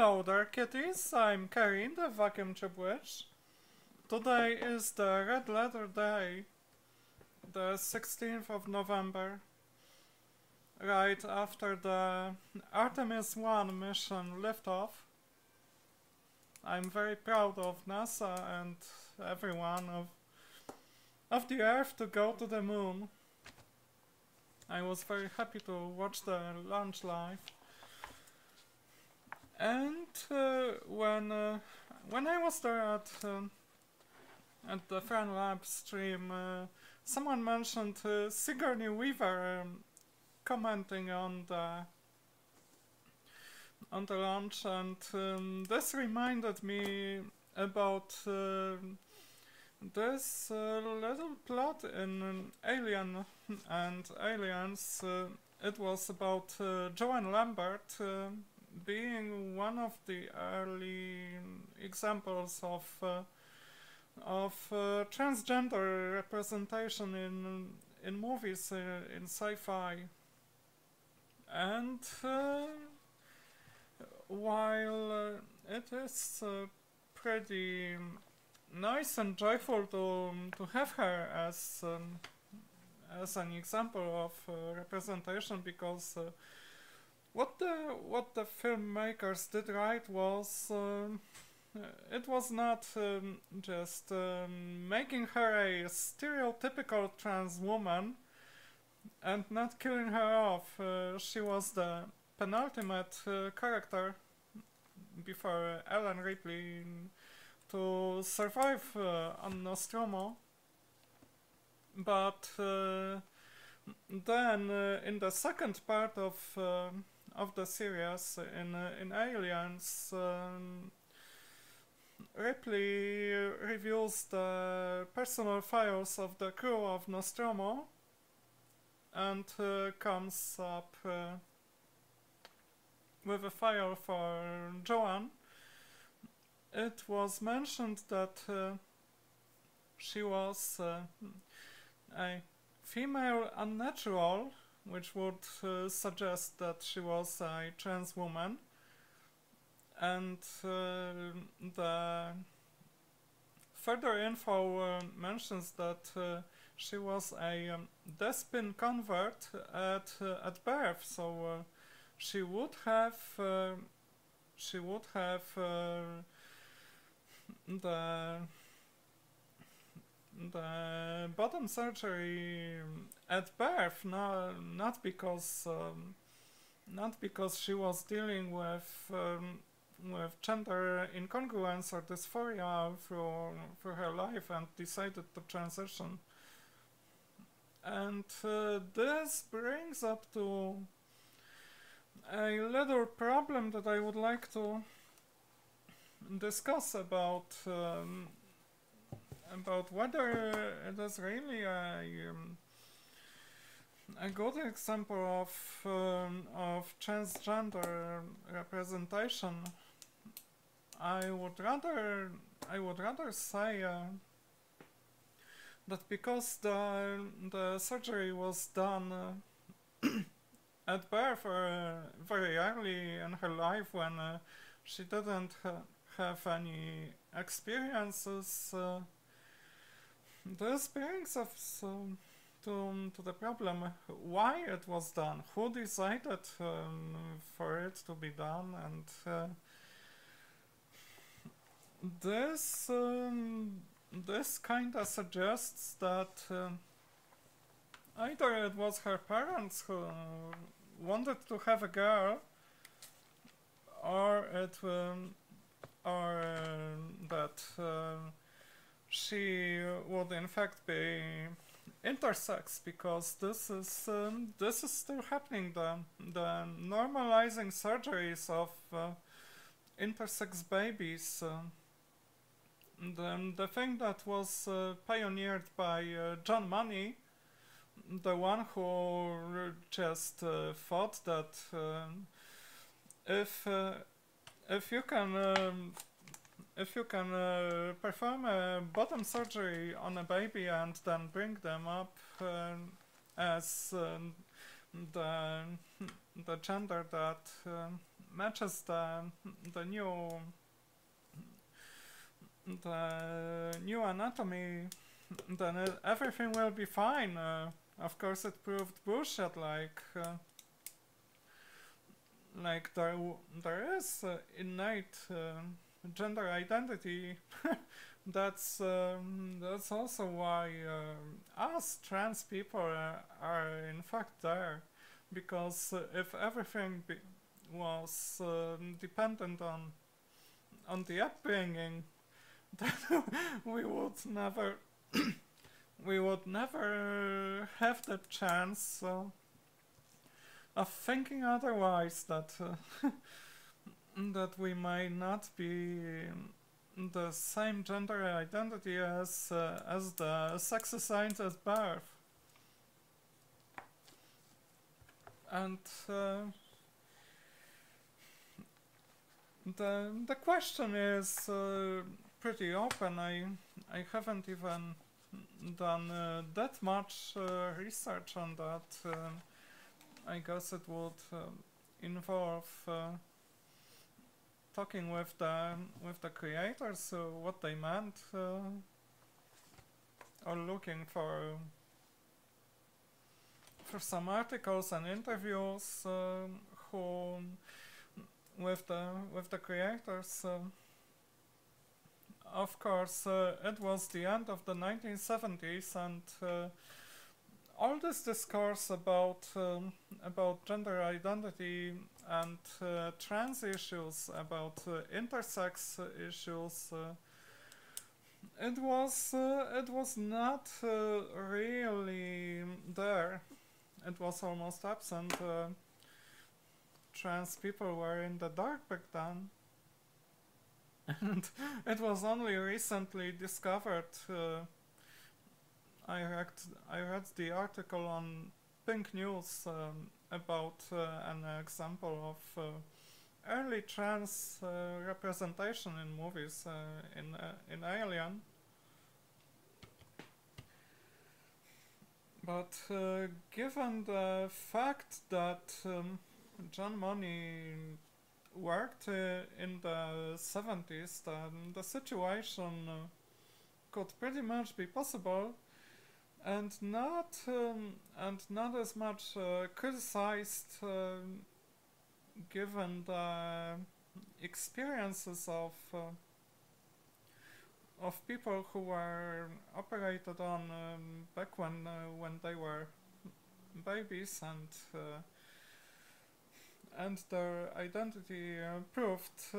Hello there, kitties. I'm Karin, the vacuum tube witch. Today is the Red Letter Day, the 16th of November, right after the Artemis 1 mission liftoff. I'm very proud of NASA and everyone of, of the Earth to go to the moon. I was very happy to watch the launch live. And uh, when uh, when I was there at um, at the Fran Lab stream, uh, someone mentioned Sigourney Weaver um, commenting on the on the launch, and um, this reminded me about uh, this uh, little plot in Alien and Aliens. Uh, it was about Joan Lambert uh, being one of the early examples of uh, of uh, transgender representation in in movies uh, in sci-fi. And uh, while uh, it is uh, pretty nice and joyful to to have her as um, as an example of representation because what the what the filmmakers did right was um, uh, it was not um, just um, making her a stereotypical trans woman and not killing her off. Uh, she was the penultimate uh, character before Ellen Ripley to survive uh, on Nostromo. But uh, then uh, in the second part of uh, of the series in uh, in Aliens, um, Ripley reveals the personal files of the crew of Nostromo and uh, comes up uh, with a file for Joan. It was mentioned that uh, she was uh, a female unnatural, which would uh, suggest that she was a trans woman. And uh, the further info uh, mentions that uh, she was a um, Despin convert at uh, at birth, so she would have she would have the the bottom surgery at birth, no, not because um, not because she was dealing with um, with gender incongruence or dysphoria through through her life and decided to transition. And uh, this brings up to a little problem that I would like to discuss about um, about whether it is really a um, a good example of um, of transgender representation. I would rather I would rather say uh, that because the the surgery was done uh, at birth uh, very early in her life when uh, she didn't ha- have any experiences. This brings us um, to, to the problem why it was done, who decided um, for it to be done, and uh, this um, this kind of suggests that uh, either it was her parents who wanted to have a girl, or it um, or uh, that. She would in fact be intersex because this is um, this is still happening. The the normalizing surgeries of uh, intersex babies uh, the, the thing that was uh, pioneered by uh, John Money the one who just uh, thought that um, if uh, if you can um, if you can uh, perform a bottom surgery on a baby and then bring them up um, as um, the the gender that um, matches the the new the new anatomy, then uh, everything will be fine. Uh, of course, it proved bullshit. Like, uh, like there there is uh, innate uh, gender identity. that's um, that's also why uh, us trans people are, are in fact there, because if everything was um, dependent on on the upbringing then we would never we would never have the chance uh, of thinking otherwise that uh, that we might not be the same gender identity as uh, as the sex assigned at birth and uh, the the question is uh, pretty open. I I haven't even done uh, that much uh, research on that. Uh, I guess it would involve talking with the with the creators what they meant or looking for for some articles and interviews who with the with the creators of course, uh, it was the end of the 1970s, and uh, all this discourse about um, about gender identity and uh, trans issues, about uh, intersex issues, uh, it was uh, it was not really there. It was almost absent. trans people were in the dark back then and it was only recently discovered. Uh, I read I read the article on Pink News um, about uh, an example of uh, early trans uh, representation in movies uh, in uh, in Alien. But given the fact that um, John Money worked uh, in the 70s, then the situation uh, could pretty much be possible and not um, and not as much uh, criticized um, given the experiences of uh, of people who were operated on um, back when uh, when they were babies and uh, and their identity uh, proved,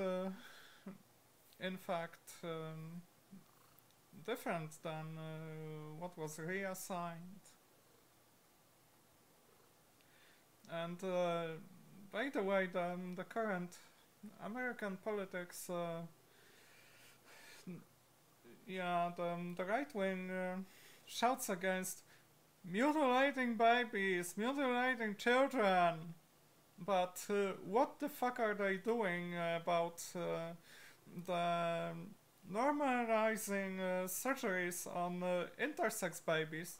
in fact, um, different than uh, what was reassigned. And by the way, the, the current American politics, uh, yeah, the, the right wing uh, shouts against mutilating babies, mutilating children, but uh, what the fuck are they doing about uh, the normalizing uh, surgeries on uh, intersex babies?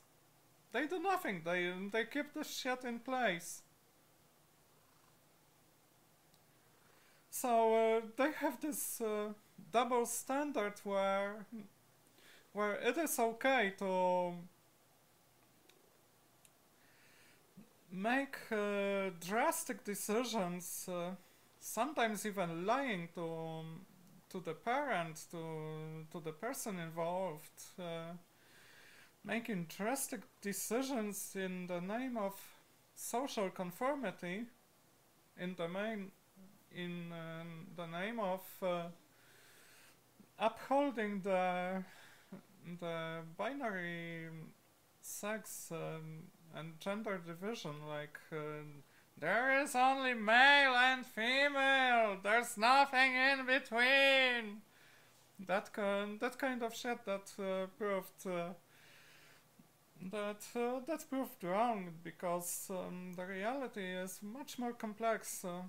They do nothing. They they keep the shit in place. So uh, they have this uh, double standard where where it is okay to make uh, drastic decisions, uh, sometimes even lying to um, to the parent, to to the person involved, uh, making drastic decisions in the name of social conformity, in the main, in um, the name of uh, upholding the the binary sex. Um, and gender division like uh, there is only male and female. There's nothing in between. That kind that kind of shit that uh, proved uh, that uh, that proved wrong because um, the reality is much more complex uh,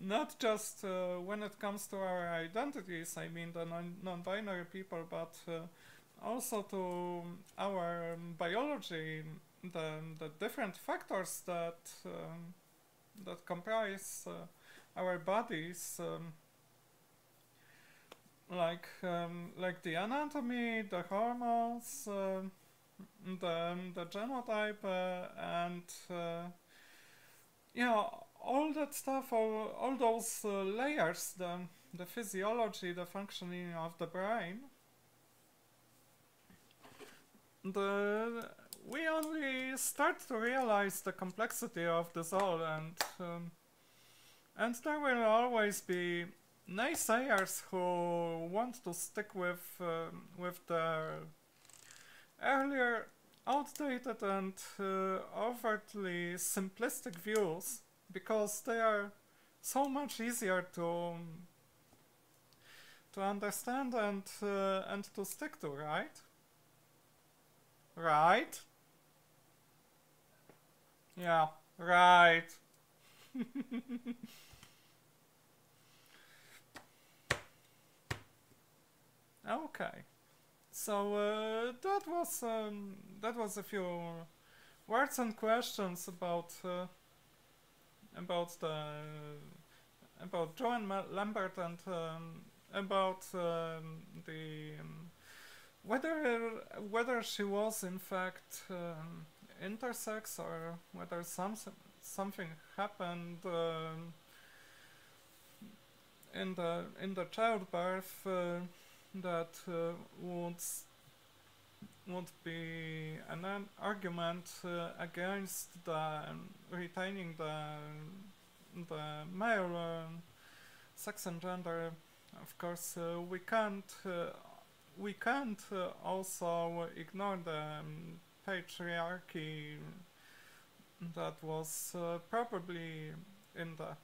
not just uh, when it comes to our identities i mean the non- non-binary people but also to our um, biology the, the different factors that um, that comprise uh, our bodies, um, like um, like the anatomy, the hormones, uh, the the genotype, uh, and uh, yeah, all that stuff, all all those uh, layers, the the physiology, the functioning of the brain. The we only start to realize the complexity of this all, and um, and there will always be naysayers who want to stick with um, with the earlier outdated and uh, overtly simplistic views because they are so much easier to to understand and uh, and to stick to, right? Right? Yeah, right. okay. So uh, that was um, that was a few words and questions about uh, about the about Joan Lambert and um, about um, the um, whether whether she was in fact intersex or whether some something happened um, in the in the childbirth uh, that uh, would would be an, an argument uh, against the um, retaining the the male um, sex and gender. Of course, uh, we can't uh, we can't uh, also ignore the um, patriarchy that was uh, probably in the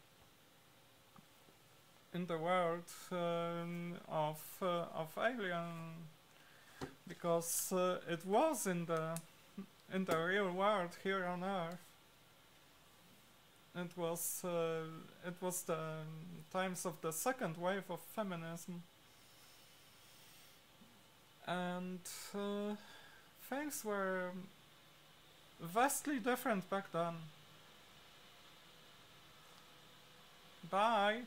in the world um, of uh, of alien because uh, it was in the in the real world here on earth. It was uh, it was the times of the second wave of feminism. And uh, things were vastly different back then. Bye.